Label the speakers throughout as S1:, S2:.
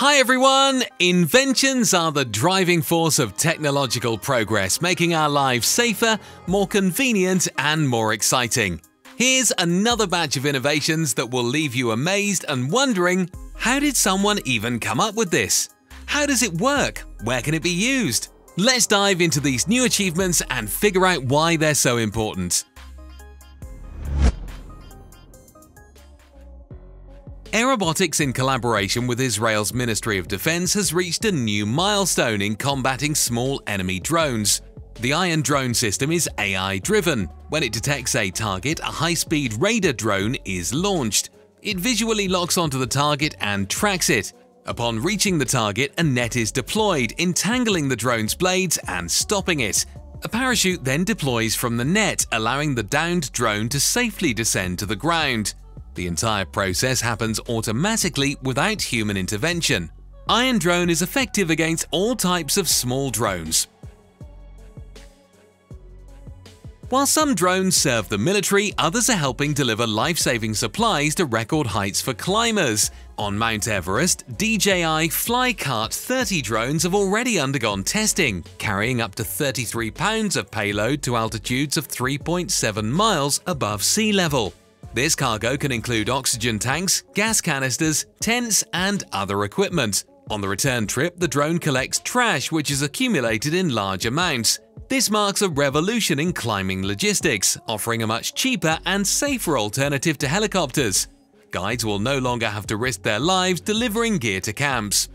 S1: Hi everyone! Inventions are the driving force of technological progress, making our lives safer, more convenient, and more exciting. Here's another batch of innovations that will leave you amazed and wondering how did someone even come up with this? How does it work? Where can it be used? Let's dive into these new achievements and figure out why they're so important. Airobotics, in collaboration with Israel's Ministry of Defense, has reached a new milestone in combating small enemy drones. The Iron drone system is AI-driven. When it detects a target, a high-speed radar drone is launched. It visually locks onto the target and tracks it. Upon reaching the target, a net is deployed, entangling the drone's blades and stopping it. A parachute then deploys from the net, allowing the downed drone to safely descend to the ground. The entire process happens automatically without human intervention. Iron Drone is effective against all types of small drones. While some drones serve the military, others are helping deliver life-saving supplies to record heights for climbers. On Mount Everest, DJI Flycart 30 drones have already undergone testing, carrying up to 33 pounds of payload to altitudes of 3.7 miles above sea level. This cargo can include oxygen tanks, gas canisters, tents, and other equipment. On the return trip, the drone collects trash which is accumulated in large amounts. This marks a revolution in climbing logistics, offering a much cheaper and safer alternative to helicopters. Guides will no longer have to risk their lives delivering gear to camps.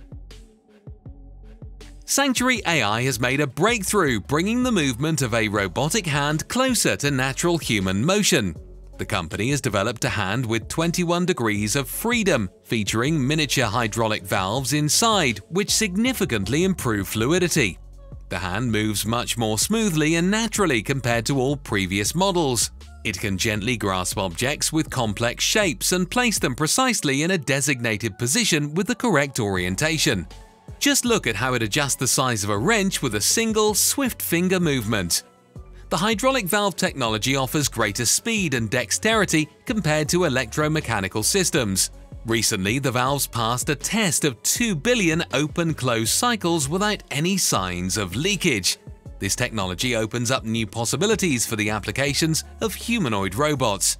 S1: Sanctuary AI has made a breakthrough, bringing the movement of a robotic hand closer to natural human motion. The company has developed a hand with 21 degrees of freedom, featuring miniature hydraulic valves inside, which significantly improve fluidity. The hand moves much more smoothly and naturally compared to all previous models. It can gently grasp objects with complex shapes and place them precisely in a designated position with the correct orientation. Just look at how it adjusts the size of a wrench with a single, swift finger movement. The hydraulic valve technology offers greater speed and dexterity compared to electromechanical systems. Recently, the valves passed a test of 2 billion open-close cycles without any signs of leakage. This technology opens up new possibilities for the applications of humanoid robots.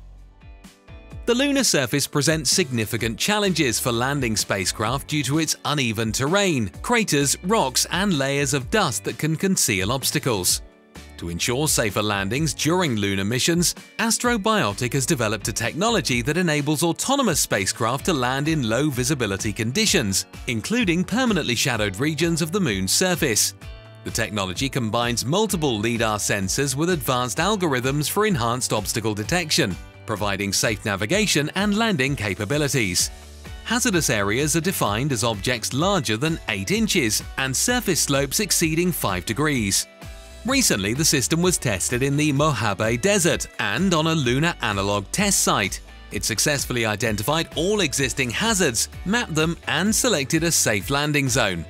S1: The lunar surface presents significant challenges for landing spacecraft due to its uneven terrain, craters, rocks, and layers of dust that can conceal obstacles. To ensure safer landings during lunar missions, Astrobotic has developed a technology that enables autonomous spacecraft to land in low visibility conditions, including permanently shadowed regions of the Moon's surface. The technology combines multiple LiDAR sensors with advanced algorithms for enhanced obstacle detection, providing safe navigation and landing capabilities. Hazardous areas are defined as objects larger than 8 inches and surface slopes exceeding 5 degrees. Recently, the system was tested in the Mojave Desert and on a lunar analog test site. It successfully identified all existing hazards, mapped them, and selected a safe landing zone.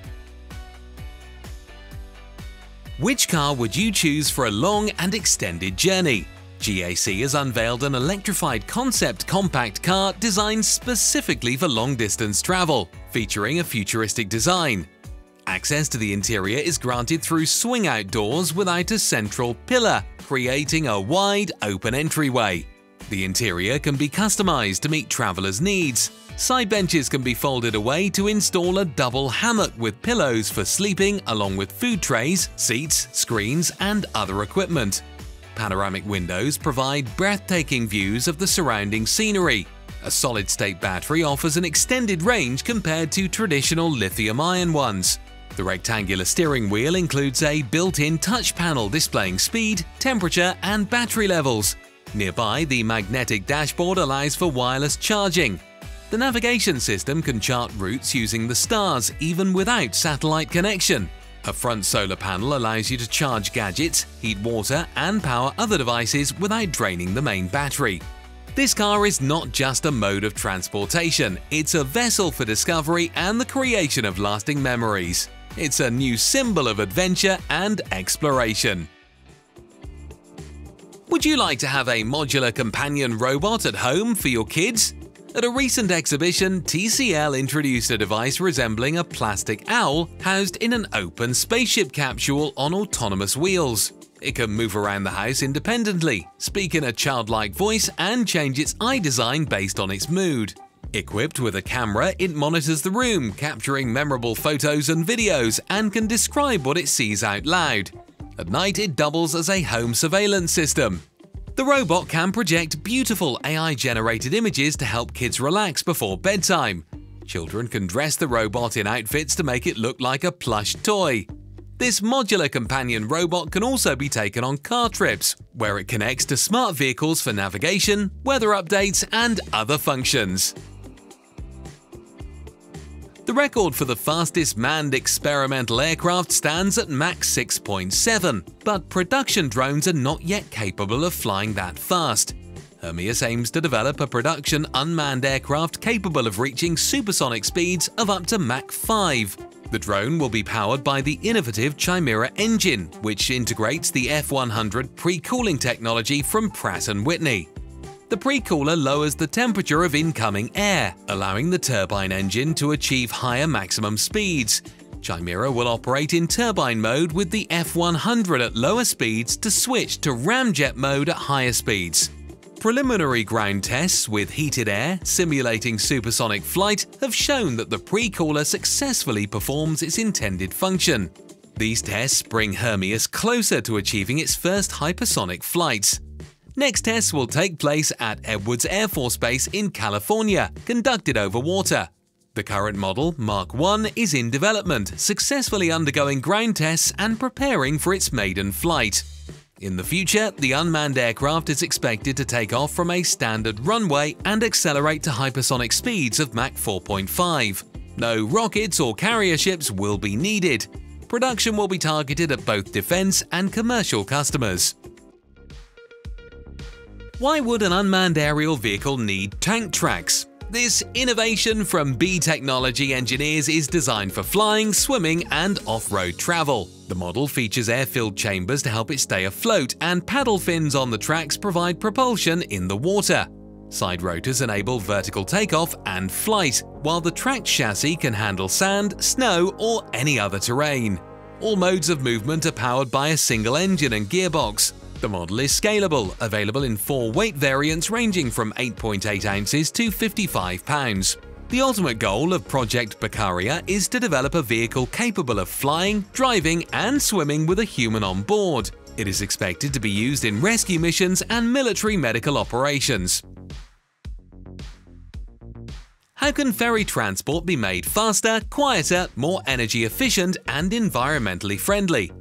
S1: Which car would you choose for a long and extended journey? GAC has unveiled an electrified concept compact car designed specifically for long-distance travel, featuring a futuristic design, Access to the interior is granted through swing-out doors without a central pillar, creating a wide, open entryway. The interior can be customized to meet travelers' needs. Side benches can be folded away to install a double hammock with pillows for sleeping along with food trays, seats, screens, and other equipment. Panoramic windows provide breathtaking views of the surrounding scenery. A solid-state battery offers an extended range compared to traditional lithium-ion ones. The rectangular steering wheel includes a built-in touch panel displaying speed, temperature, and battery levels. Nearby, the magnetic dashboard allows for wireless charging. The navigation system can chart routes using the stars even without satellite connection. A front solar panel allows you to charge gadgets, heat water, and power other devices without draining the main battery. This car is not just a mode of transportation, it's a vessel for discovery and the creation of lasting memories. It's a new symbol of adventure and exploration. Would you like to have a modular companion robot at home for your kids? At a recent exhibition, TCL introduced a device resembling a plastic owl housed in an open spaceship capsule on autonomous wheels. It can move around the house independently, speak in a childlike voice, and change its eye design based on its mood. Equipped with a camera, it monitors the room, capturing memorable photos and videos, and can describe what it sees out loud. At night, it doubles as a home surveillance system. The robot can project beautiful AI-generated images to help kids relax before bedtime. Children can dress the robot in outfits to make it look like a plush toy. This modular companion robot can also be taken on car trips, where it connects to smart vehicles for navigation, weather updates, and other functions. The record for the fastest manned experimental aircraft stands at Mach 6.7, but production drones are not yet capable of flying that fast. Hermeus aims to develop a production unmanned aircraft capable of reaching supersonic speeds of up to Mach 5. The drone will be powered by the innovative Chimera engine, which integrates the F100 pre-cooling technology from Pratt & Whitney. The pre-cooler lowers the temperature of incoming air, allowing the turbine engine to achieve higher maximum speeds. Chimera will operate in turbine mode with the F100 at lower speeds to switch to ramjet mode at higher speeds. Preliminary ground tests with heated air simulating supersonic flight have shown that the pre-cooler successfully performs its intended function. These tests bring Hermeus closer to achieving its first hypersonic flights. Next tests will take place at Edwards Air Force Base in California, conducted over water. The current model, Mark 1, is in development, successfully undergoing ground tests and preparing for its maiden flight. In the future, the unmanned aircraft is expected to take off from a standard runway and accelerate to hypersonic speeds of Mach 4.5. No rockets or carrier ships will be needed. Production will be targeted at both defense and commercial customers. Why would an unmanned aerial vehicle need tank tracks? This innovation from B Technology engineers is designed for flying, swimming, and off-road travel. The model features air-filled chambers to help it stay afloat, and paddle fins on the tracks provide propulsion in the water. Side rotors enable vertical takeoff and flight, while the tracked chassis can handle sand, snow, or any other terrain. All modes of movement are powered by a single engine and gearbox. The model is scalable, available in four weight variants ranging from 8.8 ounces to 55 pounds. The ultimate goal of Project Bakaria is to develop a vehicle capable of flying, driving, and swimming with a human on board. It is expected to be used in rescue missions and military medical operations. How can ferry transport be made faster, quieter, more energy efficient, and environmentally friendly?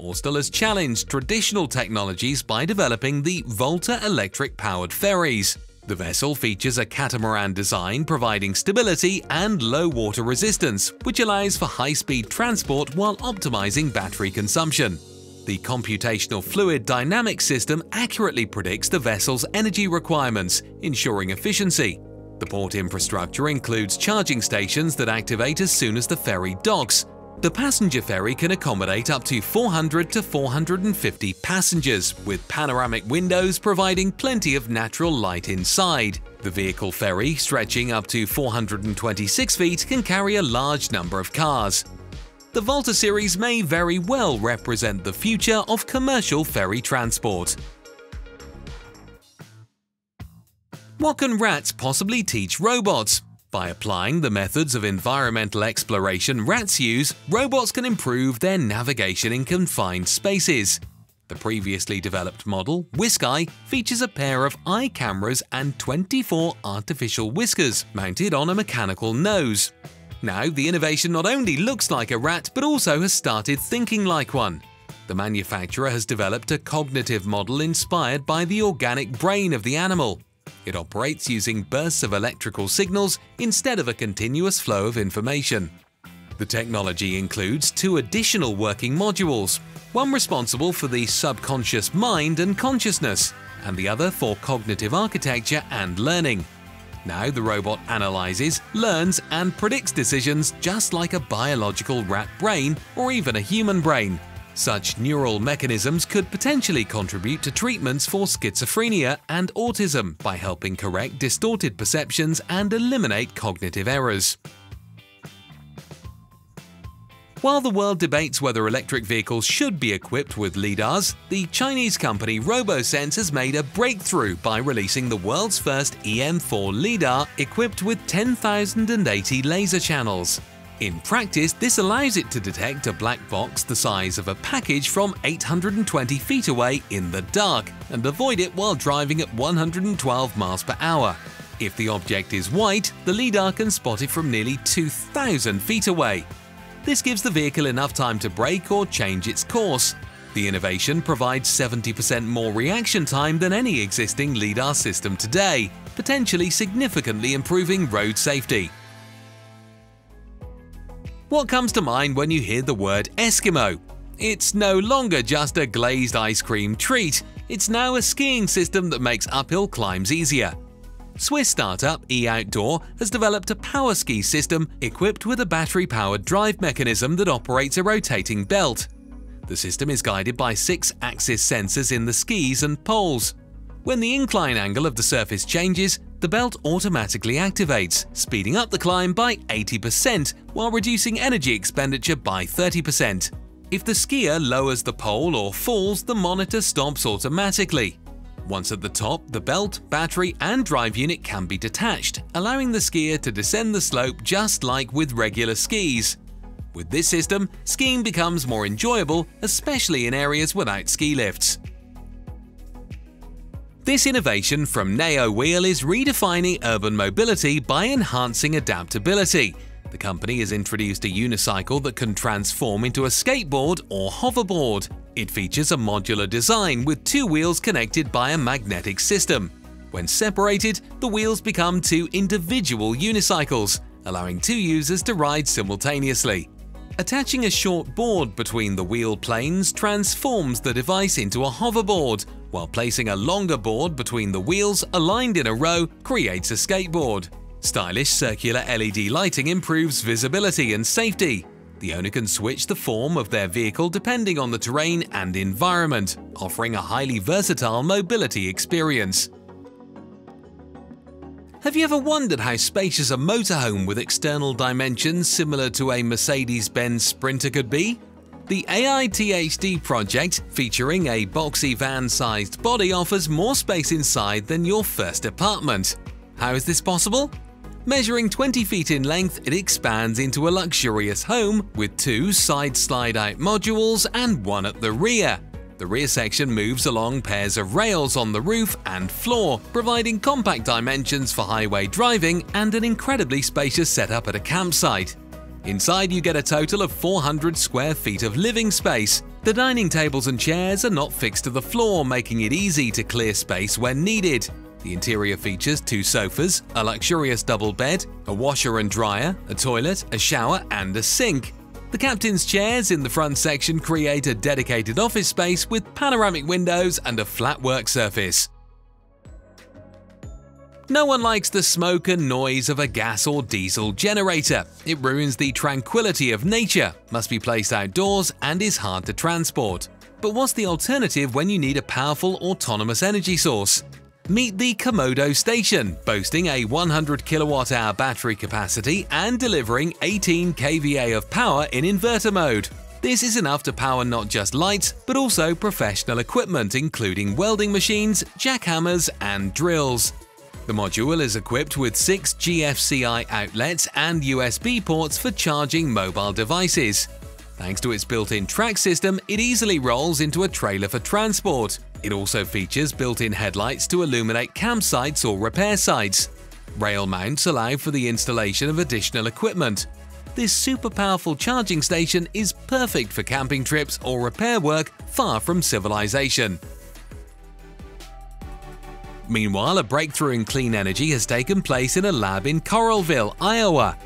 S1: Austal has challenged traditional technologies by developing the Volta electric-powered ferries. The vessel features a catamaran design providing stability and low water resistance, which allows for high-speed transport while optimizing battery consumption. The computational fluid dynamics system accurately predicts the vessel's energy requirements, ensuring efficiency. The port infrastructure includes charging stations that activate as soon as the ferry docks, the passenger ferry can accommodate up to 400 to 450 passengers, with panoramic windows providing plenty of natural light inside. The vehicle ferry, stretching up to 426 feet, can carry a large number of cars. The Volta series may very well represent the future of commercial ferry transport. What can rats possibly teach robots? By applying the methods of environmental exploration rats use, robots can improve their navigation in confined spaces. The previously developed model, WhiskEye, features a pair of eye cameras and 24 artificial whiskers mounted on a mechanical nose. Now, the innovation not only looks like a rat but also has started thinking like one. The manufacturer has developed a cognitive model inspired by the organic brain of the animal. It operates using bursts of electrical signals instead of a continuous flow of information. The technology includes two additional working modules, one responsible for the subconscious mind and consciousness, and the other for cognitive architecture and learning. Now the robot analyzes, learns, and predicts decisions just like a biological rat brain or even a human brain. Such neural mechanisms could potentially contribute to treatments for schizophrenia and autism by helping correct distorted perceptions and eliminate cognitive errors. While the world debates whether electric vehicles should be equipped with LIDARs, the Chinese company RoboSense has made a breakthrough by releasing the world's first EM4 LIDAR equipped with 10,080 laser channels. In practice, this allows it to detect a black box the size of a package from 820 feet away in the dark and avoid it while driving at 112 miles per hour. If the object is white, the LIDAR can spot it from nearly 2,000 feet away, this gives the vehicle enough time to brake or change its course. The innovation provides 70% more reaction time than any existing LiDAR system today, potentially significantly improving road safety. What comes to mind when you hear the word Eskimo? It's no longer just a glazed ice cream treat, it's now a skiing system that makes uphill climbs easier. Swiss startup eOutdoor has developed a power ski system equipped with a battery-powered drive mechanism that operates a rotating belt. The system is guided by six axis sensors in the skis and poles. When the incline angle of the surface changes, the belt automatically activates, speeding up the climb by 80% while reducing energy expenditure by 30%. If the skier lowers the pole or falls, the monitor stops automatically. Once at the top, the belt, battery and drive unit can be detached, allowing the skier to descend the slope just like with regular skis. With this system, skiing becomes more enjoyable, especially in areas without ski lifts. This innovation from Neo Wheel is redefining urban mobility by enhancing adaptability. The company has introduced a unicycle that can transform into a skateboard or hoverboard. It features a modular design with two wheels connected by a magnetic system. When separated, the wheels become two individual unicycles, allowing two users to ride simultaneously. Attaching a short board between the wheel planes transforms the device into a hoverboard, while placing a longer board between the wheels aligned in a row creates a skateboard. Stylish circular LED lighting improves visibility and safety, the owner can switch the form of their vehicle depending on the terrain and environment, offering a highly versatile mobility experience. Have you ever wondered how spacious a motorhome with external dimensions similar to a Mercedes-Benz Sprinter could be? The AITHD project, featuring a boxy van-sized body, offers more space inside than your first apartment. How is this possible? Measuring 20 feet in length, it expands into a luxurious home with two side slide-out modules and one at the rear. The rear section moves along pairs of rails on the roof and floor, providing compact dimensions for highway driving and an incredibly spacious setup at a campsite. Inside you get a total of 400 square feet of living space. The dining tables and chairs are not fixed to the floor, making it easy to clear space when needed. The interior features two sofas, a luxurious double bed, a washer and dryer, a toilet, a shower and a sink. The captain's chairs in the front section create a dedicated office space with panoramic windows and a flat work surface. No one likes the smoke and noise of a gas or diesel generator. It ruins the tranquility of nature, must be placed outdoors and is hard to transport. But what's the alternative when you need a powerful autonomous energy source? Meet the Komodo station, boasting a 100 kilowatt-hour battery capacity and delivering 18 kVA of power in inverter mode. This is enough to power not just lights, but also professional equipment including welding machines, jackhammers and drills. The module is equipped with six GFCI outlets and USB ports for charging mobile devices. Thanks to its built-in track system, it easily rolls into a trailer for transport. It also features built-in headlights to illuminate campsites or repair sites. Rail mounts allow for the installation of additional equipment. This super powerful charging station is perfect for camping trips or repair work far from civilization. Meanwhile, a breakthrough in clean energy has taken place in a lab in Coralville, Iowa.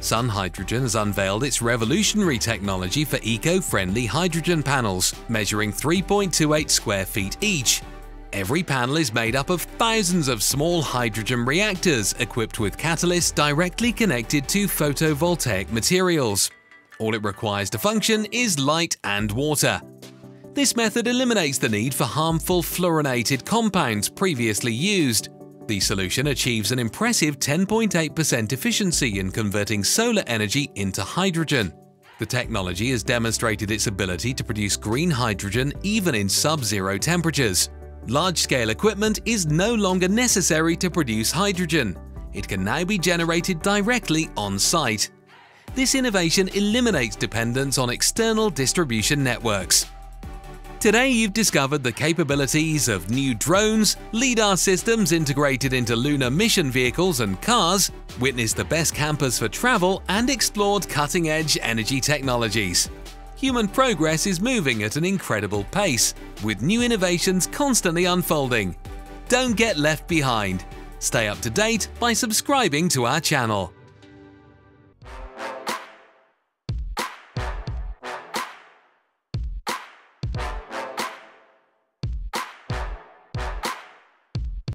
S1: Sun Hydrogen has unveiled its revolutionary technology for eco-friendly hydrogen panels, measuring 3.28 square feet each. Every panel is made up of thousands of small hydrogen reactors equipped with catalysts directly connected to photovoltaic materials. All it requires to function is light and water. This method eliminates the need for harmful fluorinated compounds previously used. The solution achieves an impressive 10.8% efficiency in converting solar energy into hydrogen. The technology has demonstrated its ability to produce green hydrogen even in sub-zero temperatures. Large-scale equipment is no longer necessary to produce hydrogen. It can now be generated directly on-site. This innovation eliminates dependence on external distribution networks. Today you've discovered the capabilities of new drones, LiDAR systems integrated into lunar mission vehicles and cars, witnessed the best campers for travel and explored cutting-edge energy technologies. Human progress is moving at an incredible pace, with new innovations constantly unfolding. Don't get left behind. Stay up to date by subscribing to our channel.